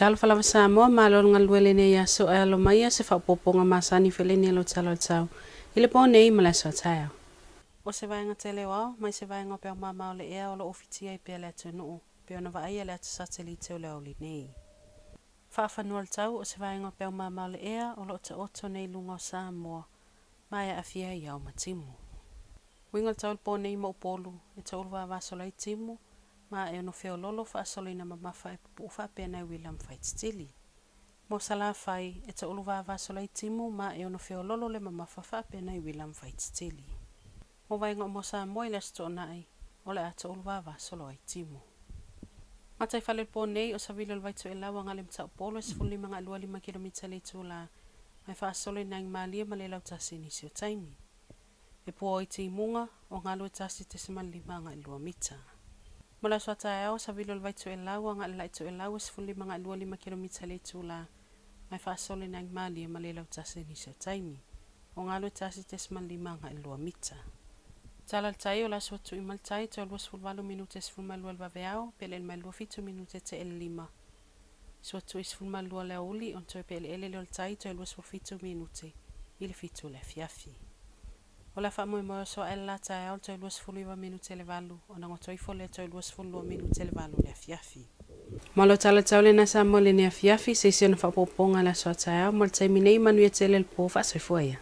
talo falava sa moa malo nga luele nei aso e alo mai se fa faapopoga masani feleni lo tsalo tsao ile i le po nei ma le asoataeao o se vaega tele o ao mai se vaega pe ma mamao le ea o loo fitia i pea le no pe ona vaaia le la o le ne fa fa no tau o se vaega pe ma mamao le ea o loo taoto nei luga o sa mo ma e aafia i ao ma timu uiga le tau le po nei ma upolu e taulu vavasolaitimu ma e fa solo ina mama fa pu fa pe na William fight stili. Mo sala fai e ta ulu va va solo timu ma e no feo lolo le mama fa fa pe na William fight stili. Mo vai ngo mo sa mo ile sto nai o le ata ulu va va ai timu. Ma tai fale po nei o sa vilo vai to e lawa ngale mta polo e sfuli manga lua lima kilomita le tu la mai fa solo ina ma le lau tasi ni sio taimi. E po o i ti munga o ngalo tasi te seman lima nga lua mita. Mala soata ao sa vilo lwai tu elau anga lai tu elau asfuli mga alua lima kilomita le tu la. Mai faasole na ngmali ma le lau tase ni sa taimi. O ngalo tase tesman lima nga alua mita. Talal tai o la sotu imal tai to alua sful valo minute sful malua lwa veao pele el malua fitu minute te el lima. Sotu isful malua lea uli on to pele ele lol tai to alua sful fitu minute. Ile fitu le fiafi. o la faamoemoe o soaʻele latae ao le toiluasefulu iva minute le valu. Ona gotoifo le toiluasefulua minute le valu le afiafi. Ma lo talatau lenā sa mo lenei afiafi seisi ona faapoopoga le aso atae ao ma le taimi nei manuia tele le pō faasoifoa ia